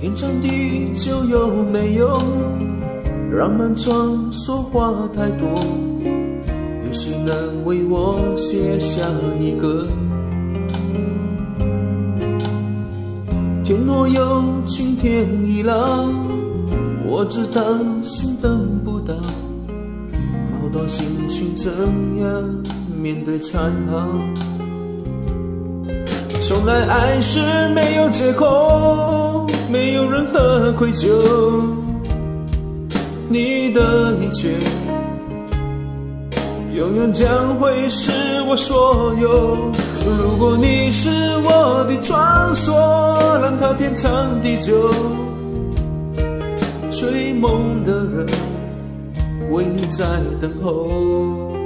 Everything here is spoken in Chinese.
天长地久有没有？让漫长说话太多，有谁能为我写下一个？天若有情天亦老，我只担心等不到，好到心情怎样面对才好？从来爱是没有借口，没有任何愧疚，你的一切永远将会是我所有。如果你是我的传说，让它天长地久。追梦的人为你在等候。